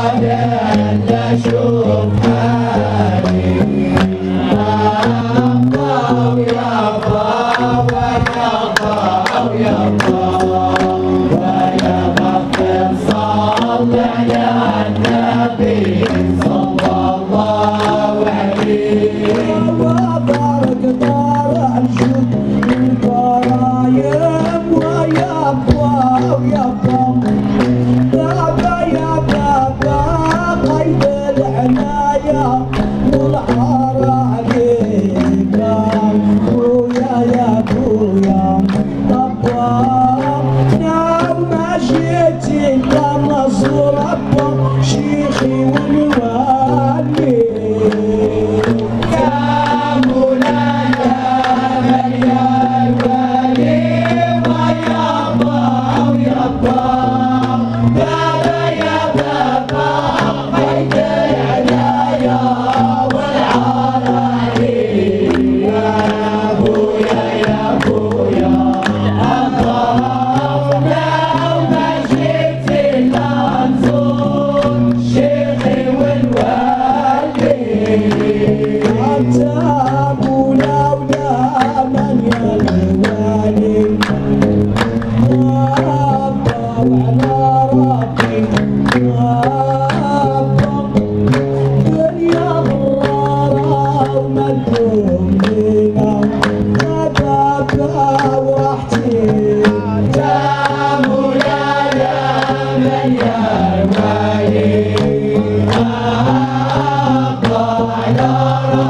بعد أن تشوف حالي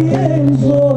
eu sou.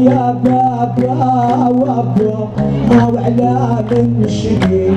يا بابا وابو ما على من شديد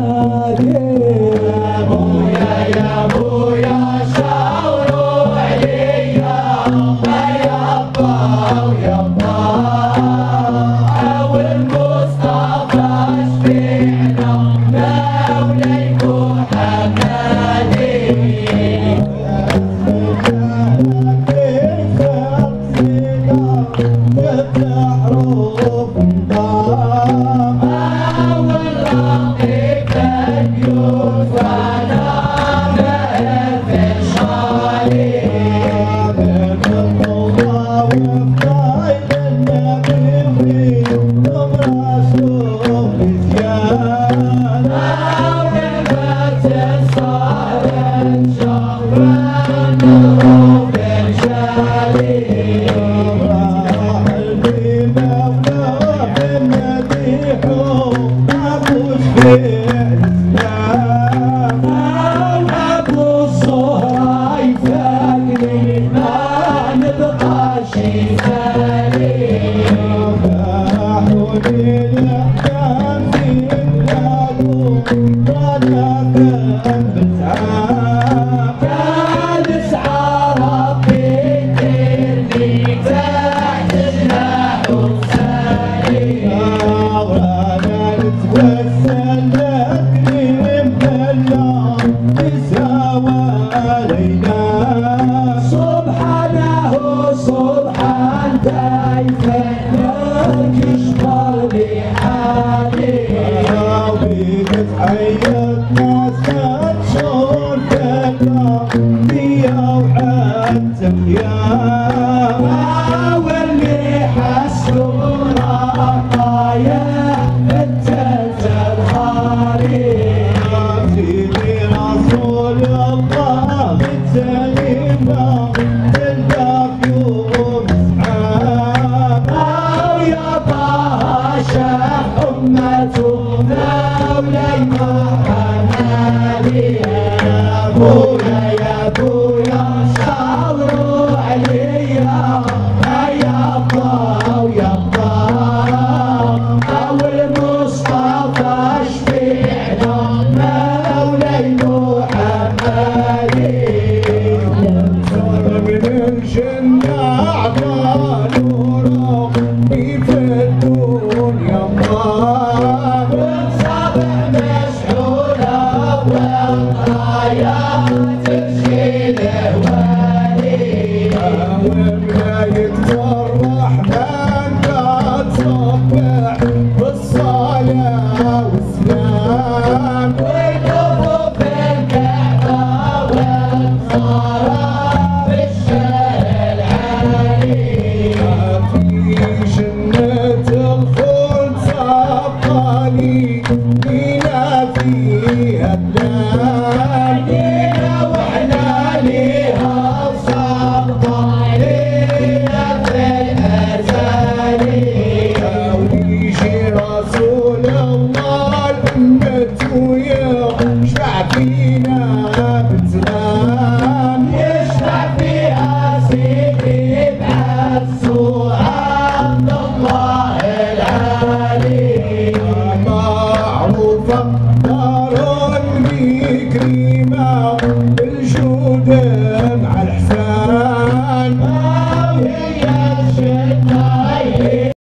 يا